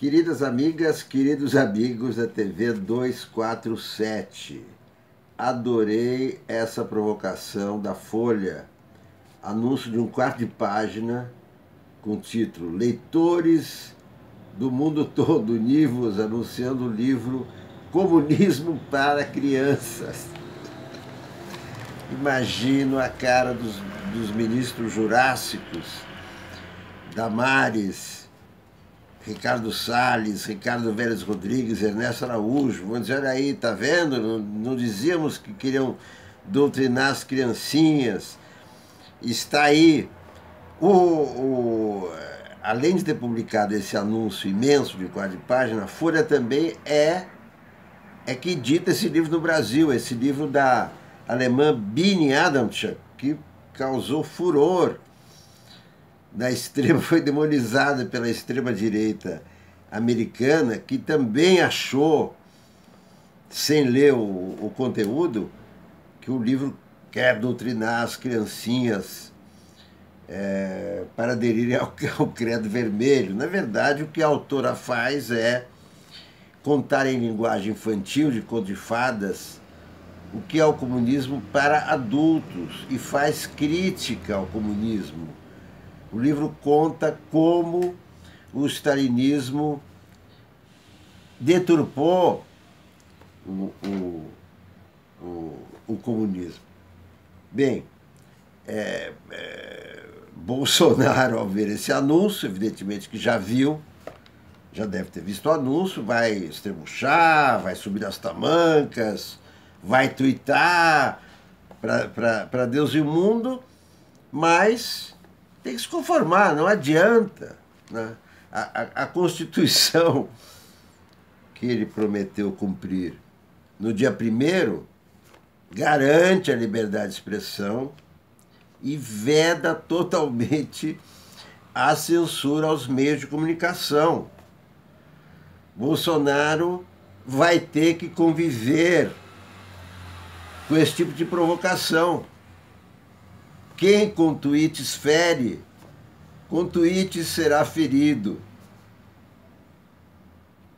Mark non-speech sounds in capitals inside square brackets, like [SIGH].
Queridas amigas, queridos amigos da TV 247, adorei essa provocação da Folha. Anúncio de um quarto de página com título Leitores do mundo [LAUGHS] todo univos anunciando o livro Comunismo para Crianças. Imagino a cara dos, dos ministros jurássicos, Damares, Ricardo Salles, Ricardo Vélez Rodrigues, Ernesto Araújo, vão dizer, olha aí, tá vendo? Não, não dizíamos que queriam doutrinar as criancinhas. Está aí. O, o, além de ter publicado esse anúncio imenso de quatro páginas, a Folha também é, é que edita esse livro no Brasil, esse livro da alemã Bini Adamczak, que causou furor na extrema [LAUGHS] foi demonizada pela extrema direita americana, que também achou, sem ler o, o conteúdo, que o livro quer doutrinar as criancinhas é, para aderirem ao, [LAUGHS] ao credo vermelho. Na verdade, o que a autora faz é contar em linguagem infantil, de conto de fadas, o que é o comunismo para adultos e faz crítica ao comunismo o livro conta como o stalinismo deturpou o, o, o, o comunismo. Bem, é, é, Bolsonaro, ao ver esse anúncio, evidentemente que já viu, já deve ter visto o anúncio, vai estrebuchar, vai subir as tamancas, vai twittar para Deus e o mundo, mas tem que se conformar, não adianta. Né? A, a, a Constituição [LAUGHS] que ele prometeu cumprir no dia primeiro garante a liberdade de expressão e veda totalmente a censura aos meios de comunicação. Bolsonaro vai ter que conviver com esse tipo de provocação. Quem com tweets fere, com tweets será ferido.